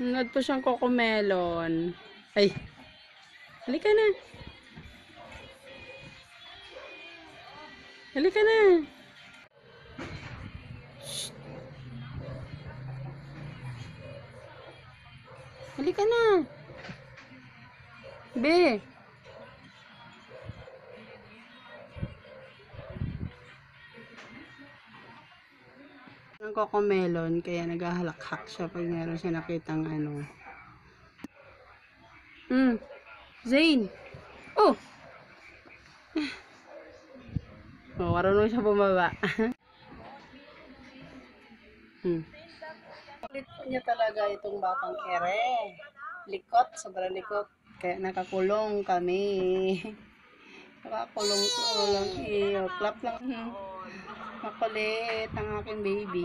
Nunod po siyang kokomelon. Ay. Halika na. Halika na. Shh. Halika na. Be. Ng kokomelon, kaya naghahalakhak siya pag meron siya nakitang ano. Hmm. Zane! Oh! Oh, marunong siya bumaba. hmm. Kulit niya talaga itong batang ere. Likot, sobrang likot. Kaya nakakulong kami. Nakakulong ko lang. Eh, clap lang. Hmm. Makulit ang aking baby.